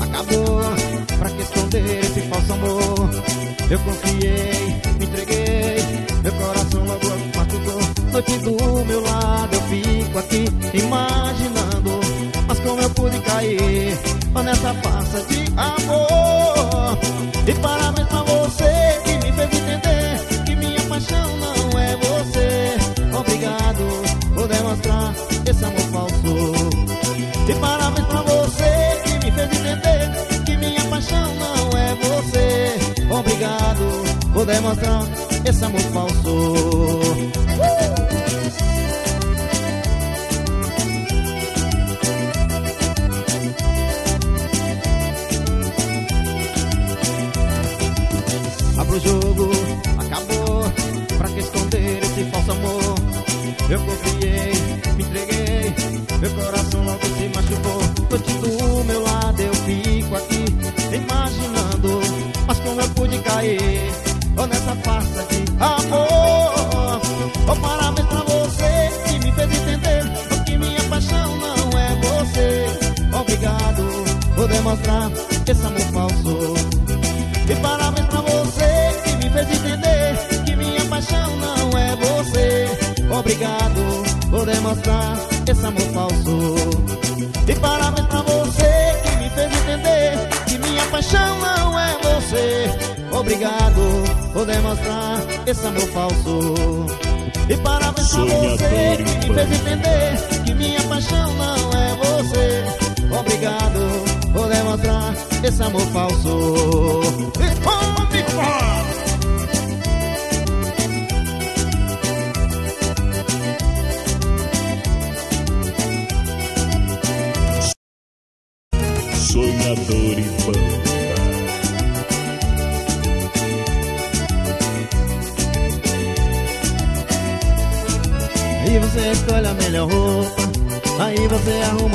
acabou Pra que esconder esse falso amor. Eu confiei, me entreguei Meu coração logo machucou Noite do meu lado eu fico aqui imaginando Mas como eu pude cair Nessa farsa de amor. E parabéns Por demonstrar esse amor falso Oh, nessa farsa de amor. Oh, parabéns pra você Que me fez entender Que minha paixão não é você. Obrigado por demonstrar esse amor falso. E parabéns pra você Que me fez entender Que minha paixão não é você. Obrigado por demonstrar esse amor falso. E parabéns pra você Que me fez entender Que minha paixão não é você. Obrigado por demonstrar esse amor falso. E parabéns pra você Que me fez entender Que minha paixão não é você. Obrigado por demonstrar esse amor falso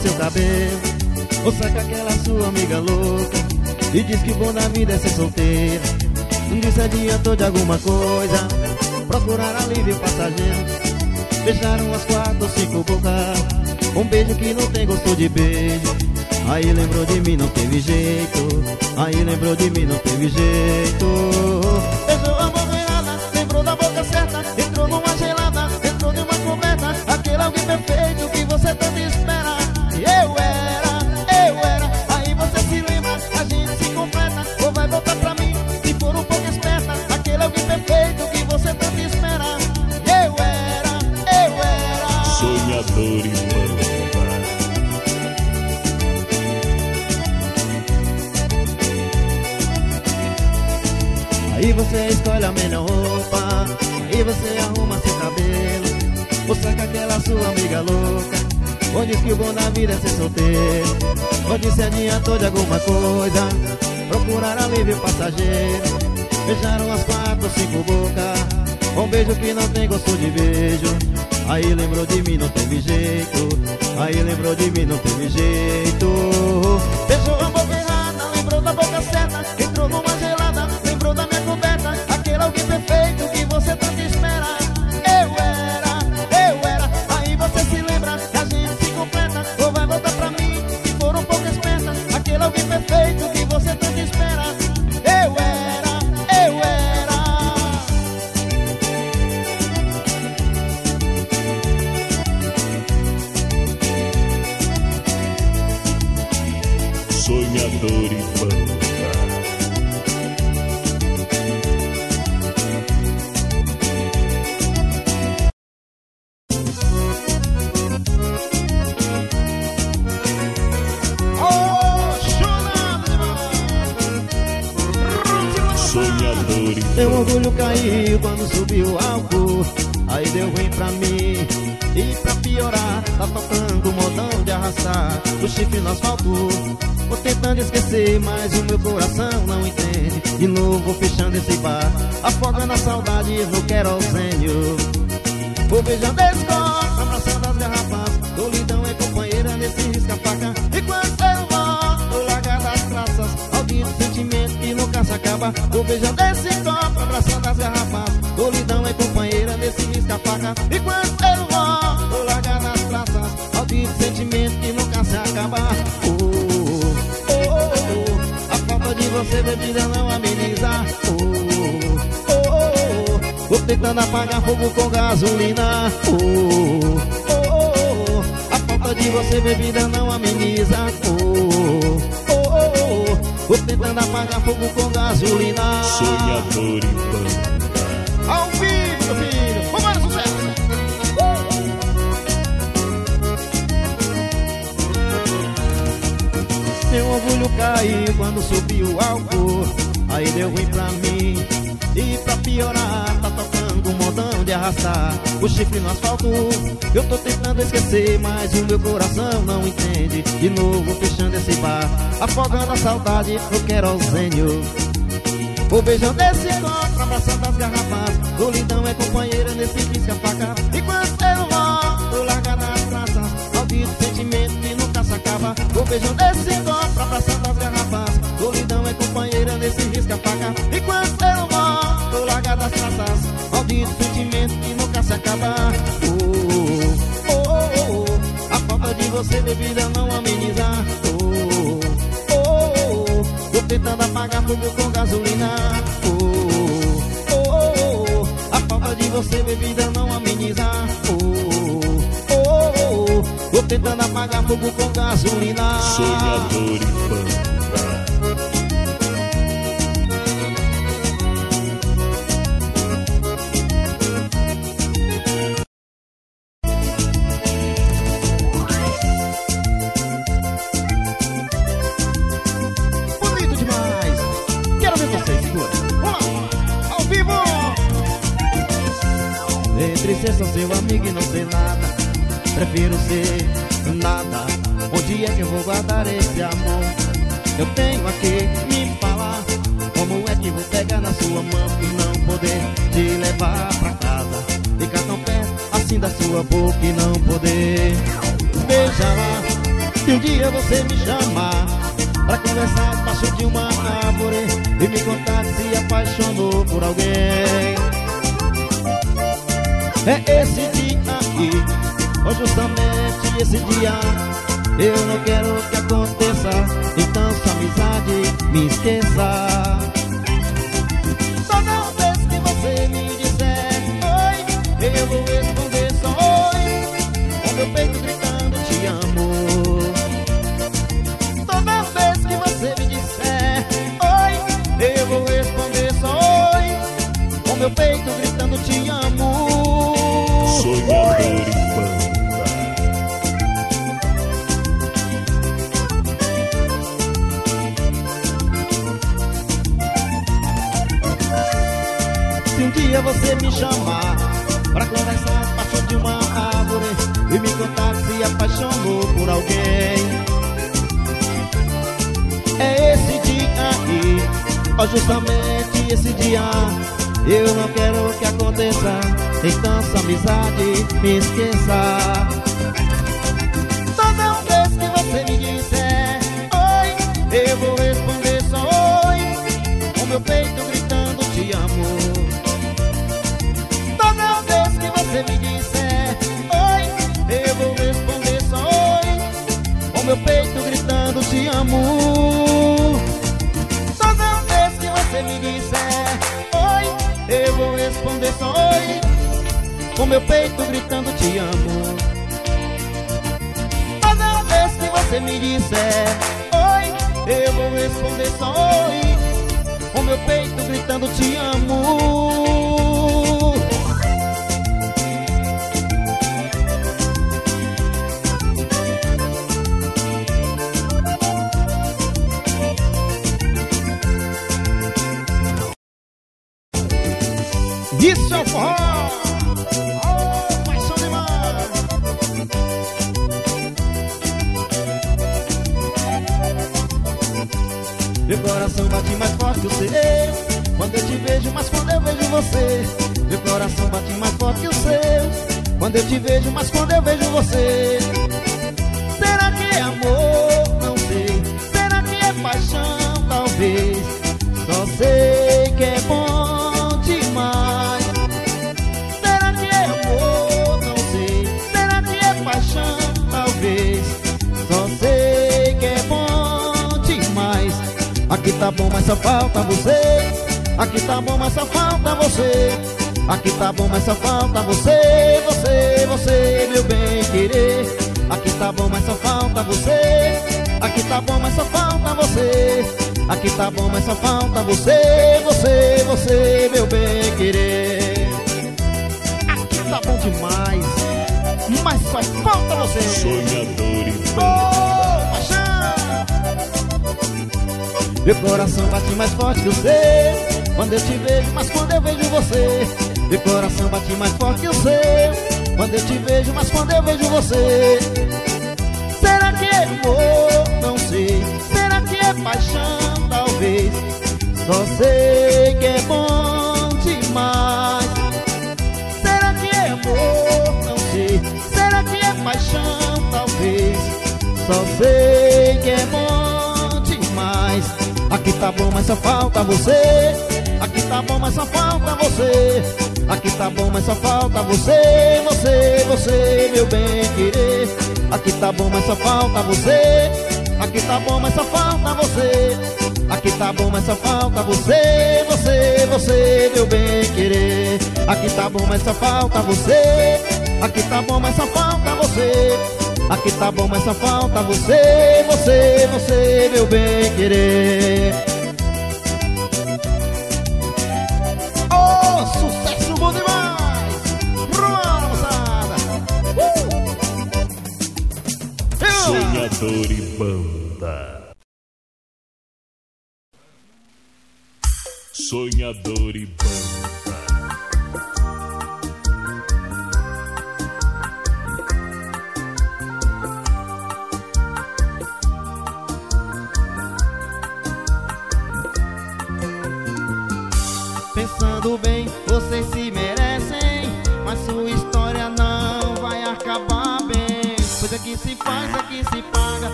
seu cabelo. Ou saca aquela sua amiga louca E diz que bom da vida é ser solteira. Não disse adiantou de alguma coisa. Procurar alívio passageiro. Beijaram as quatro ou cinco bocas. Um beijo que não tem gosto de beijo. Aí lembrou de mim, não teve jeito. Aí lembrou de mim, não teve jeito você escolhe a melhor roupa Aí você arruma seu cabelo Ou saca aquela sua amiga louca Ou diz que o bom da vida é ser solteiro Ou diz se adiantou de alguma coisa Procurar alívio passageiro Beijaram as quatro cinco bocas Um beijo que não tem gosto de beijo Aí lembrou de mim, não teve jeito Aí lembrou de mim, não teve jeito. Beijou a boca errada, lembrou da boca certa Entrou numa gelada, Meu orgulho caiu quando subiu o álcool Aí deu ruim pra mim. E pra piorar Tá tocando modão de arrastar O chifre no asfalto. Vou tentando esquecer Mas o meu coração não entende. De novo fechando esse bar. Afogando a saudade no querosênio Vou beijando esse copo Abraçando as garrafas se acaba Vou beijando esse copo Abraçando as garrafas Solidão é companheira nesse risca-faca E quando eu volto Tô largada as traças Maldito sentimento que nunca se acaba Oh, oh, você bebida não ameniza oh, oh, oh, oh. Vou tentando apagar fogo com gasolina oh, oh, oh, oh. A falta de você bebida não ameniza oh, oh, oh, oh. Vou tentando apagar fogo com gasolina. Sonhador e banda. Ao vivo, meu filho, vamos lá, sucesso. Meu orgulho caiu quando subiu o álcool Aí deu ruim pra mim E pra piorar, tá tocando um montão de arrastar O chifre no asfalto. Eu tô tentando esquecer, mas o meu coração não entende. De novo fechando esse bar Afogando a saudade no querosênio o beijão desse encontro, abraçando as garrafas. Solidão é companheira nesse pisca-faca Enquanto eu volto, larga nas praças Maldito sentimento que nunca se acaba. O beijão desse encontro, abraçando as garrafas. Solidão é companheira nesse risca-faca Enquanto eu volto, larga das praças Sentimento que nunca se acaba oh, oh, oh, oh. A falta de você bebida não ameniza oh, oh, oh, oh. Tô tentando apagar fogo com gasolina oh, oh, oh, oh. A falta de você bebida não ameniza oh, oh, oh, oh. Tô tentando apagar fogo com gasolina Sonhador e. ser só seu amigo e não ser nada. Prefiro ser nada. Onde é que eu vou guardar esse amor? Eu tenho aqui me falar Como é que vou pegar na sua mão E não poder te levar pra casa. Ficar tão perto assim da sua boca E não poder. Beijar Se um dia você me chamar Pra conversar debaixo de uma árvore E me contar que se apaixonou por alguém É esse dia aqui Ou justamente esse dia. Eu não quero que aconteça Então sua amizade me esqueça um dia você me chamar Pra conversar debaixo de uma árvore E me contar se apaixonou por alguém. É esse dia aí Ó justamente esse dia. Eu não quero que aconteça Então sua amizade me esqueça. Toda vez que você me disser Oi, eu vou responder só oi Com meu peito gritando te amo você me disser Oi, eu vou responder só oi Com meu peito gritando te amo Toda vez que você me disser Oi, eu vou responder só oi Com meu peito gritando te amo Toda vez que você me disser Oi, eu vou responder só oi Com meu peito gritando te amo Isso é o forró! Oh, paixão demais! Meu coração bate mais forte que o seu Quando eu te vejo, mas quando eu vejo você Meu coração bate mais forte que o seu Quando eu te vejo, mas quando eu vejo você Aqui tá bom, mas só falta você. Aqui tá bom, mas só falta você. Aqui tá bom, mas só falta você, você, você, meu bem querer. Aqui tá bom, mas só falta você. Aqui tá bom, mas só falta você. Aqui tá bom, mas só falta você, você, você, meu bem querer. Aqui tá bom demais, mas só falta você. Sonhador e Oh, paixão! Meu coração bate mais forte que o seu Quando eu te vejo, mas quando eu vejo você Meu coração bate mais forte que o seu Quando eu te vejo, mas quando eu vejo você Será que é amor? Não sei Será que é paixão? Talvez Só sei que é bom demais Será que é amor? Não sei Será que é paixão? Talvez Só sei que é bom Aqui tá bom, mas só falta você. Aqui tá bom, mas só falta você. Aqui tá bom, mas só falta você Você, você, meu bem querer. Aqui tá bom, mas só falta você. Aqui tá bom, mas só falta você. Aqui tá bom, mas só falta você Você, você, meu bem querer. Aqui tá bom, mas só falta você. Aqui tá bom, mas só falta você Aqui tá bom, mas só falta você Você, você, meu bem querer Oh, sucesso bom demais! Vamos, moçada! Uh! Sonhador e banda. Sonhador e banda.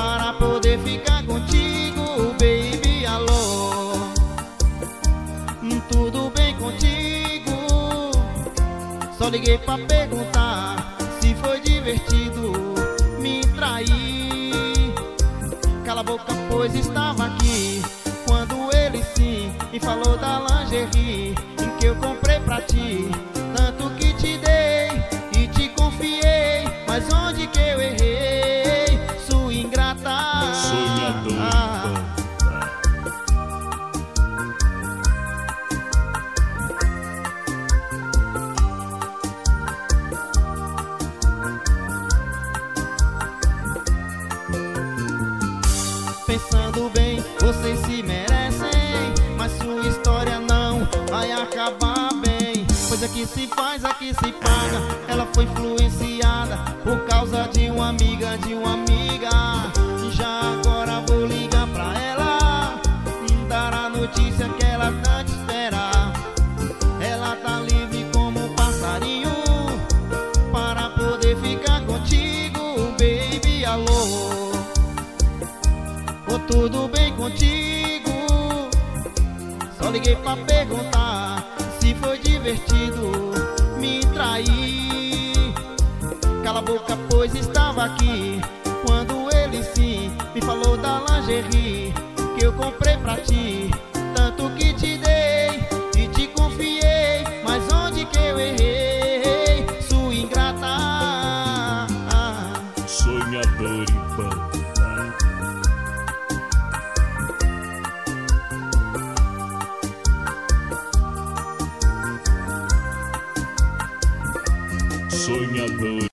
Para poder ficar contigo, baby, alô tudo bem contigo? Só liguei pra perguntar se foi divertido me trair. Cala a boca, pois estava aqui quando ele sim me falou da lingerie que eu comprei pra ti. Aqui se faz, aqui se paga. Ela foi influenciada por causa de uma amiga, de uma amiga. Já agora vou ligar pra ela Dar a notícia que ela tanto espera. Ela tá livre como um passarinho Para poder ficar contigo, baby, alô. Ô, tudo bem contigo? Só liguei pra perguntar divertido me trair. Cala a boca, pois estava aqui quando ele sim me falou da lingerie que eu comprei pra ti. Sonhador.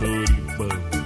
Doriban.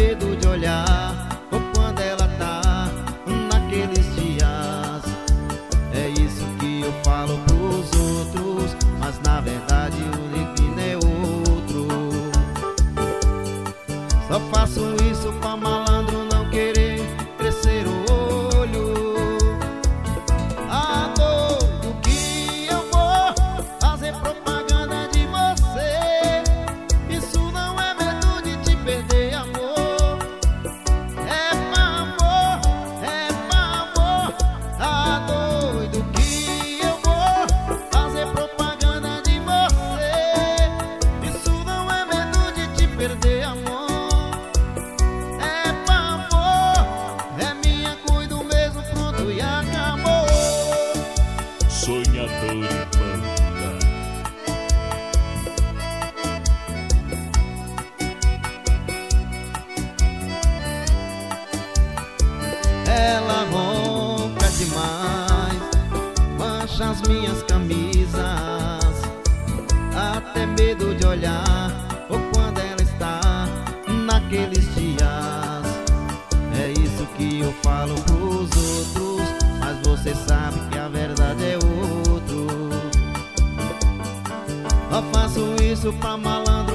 medo de olhar Ou quando ela tá naqueles dias. É isso que eu falo pros outros Mas na verdade o Nequino é outro. Só faço isso pra mal olhar ou quando ela está naqueles dias. É isso que eu falo pros outros, mas você sabe que a verdade é outro. Só faço isso pra malandro